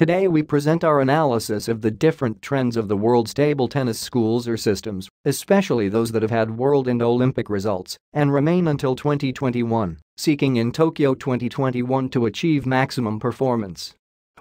Today we present our analysis of the different trends of the world's table tennis schools or systems, especially those that have had world and Olympic results and remain until 2021, seeking in Tokyo 2021 to achieve maximum performance.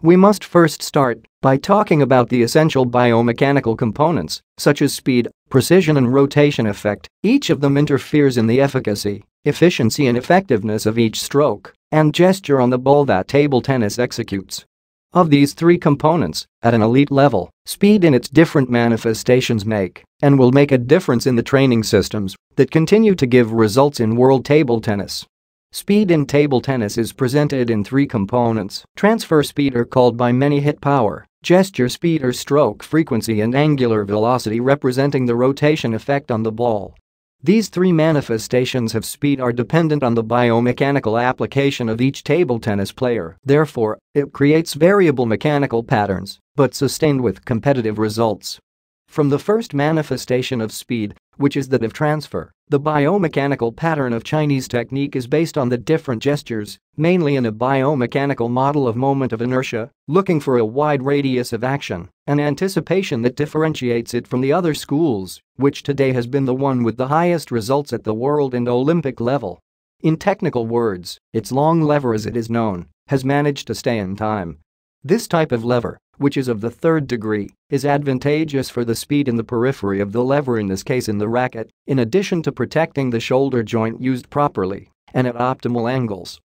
We must first start by talking about the essential biomechanical components, such as speed, precision and rotation effect, each of them interferes in the efficacy, efficiency and effectiveness of each stroke and gesture on the ball that table tennis executes. Of these three components, at an elite level, speed in its different manifestations make and will make a difference in the training systems that continue to give results in world table tennis. Speed in table tennis is presented in three components. Transfer speed or called by many hit power, gesture speed or stroke frequency and angular velocity representing the rotation effect on the ball. These three manifestations of speed are dependent on the biomechanical application of each table tennis player, therefore, it creates variable mechanical patterns, but sustained with competitive results. From the first manifestation of speed, which is that of transfer, the biomechanical pattern of Chinese technique is based on the different gestures, mainly in a biomechanical model of moment of inertia, looking for a wide radius of action, an anticipation that differentiates it from the other schools, which today has been the one with the highest results at the world and Olympic level. In technical words, its long lever as it is known, has managed to stay in time. This type of lever which is of the third degree, is advantageous for the speed in the periphery of the lever in this case in the racket, in addition to protecting the shoulder joint used properly and at optimal angles.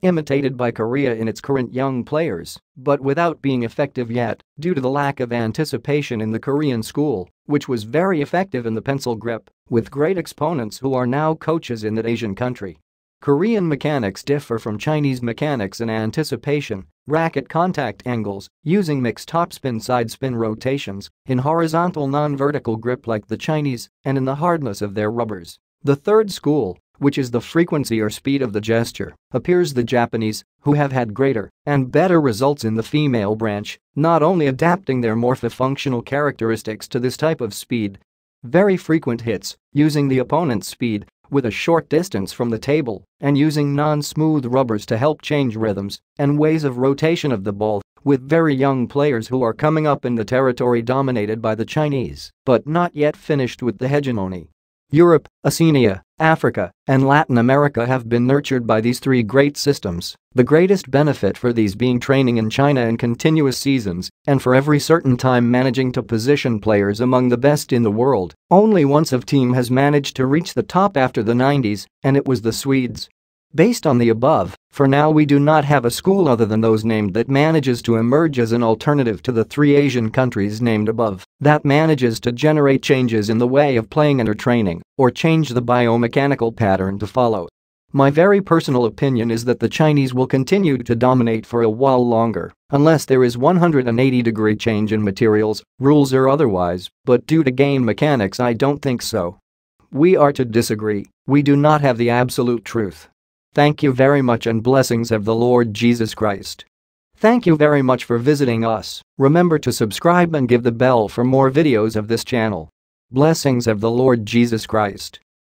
Imitated by Korea in its current young players, but without being effective yet due to the lack of anticipation in the Korean school, which was very effective in the pencil grip, with great exponents who are now coaches in that Asian country. Korean mechanics differ from Chinese mechanics in anticipation, racket contact angles, using mixed topspin side-spin rotations, in horizontal non-vertical grip like the Chinese, and in the hardness of their rubbers. The third school, which is the frequency or speed of the gesture, appears the Japanese, who have had greater and better results in the female branch, not only adapting their morphofunctional characteristics to this type of speed, very frequent hits, using the opponent's speed, with a short distance from the table and using non-smooth rubbers to help change rhythms and ways of rotation of the ball with very young players who are coming up in the territory dominated by the Chinese but not yet finished with the hegemony. Europe, Oceania, Africa, and Latin America have been nurtured by these three great systems, the greatest benefit for these being training in China in continuous seasons and for every certain time managing to position players among the best in the world. Only once a team has managed to reach the top after the 90s, and it was the Swedes. Based on the above, for now we do not have a school other than those named that manages to emerge as an alternative to the three Asian countries named above that manages to generate changes in the way of playing and or training or change the biomechanical pattern to follow. My very personal opinion is that the Chinese will continue to dominate for a while longer unless there is 180 degree change in materials, rules or otherwise, but due to game mechanics I don't think so. We are to disagree, we do not have the absolute truth. Thank you very much and blessings of the Lord Jesus Christ. Thank you very much for visiting us. Remember to subscribe and give the bell for more videos of this channel. Blessings of the Lord Jesus Christ.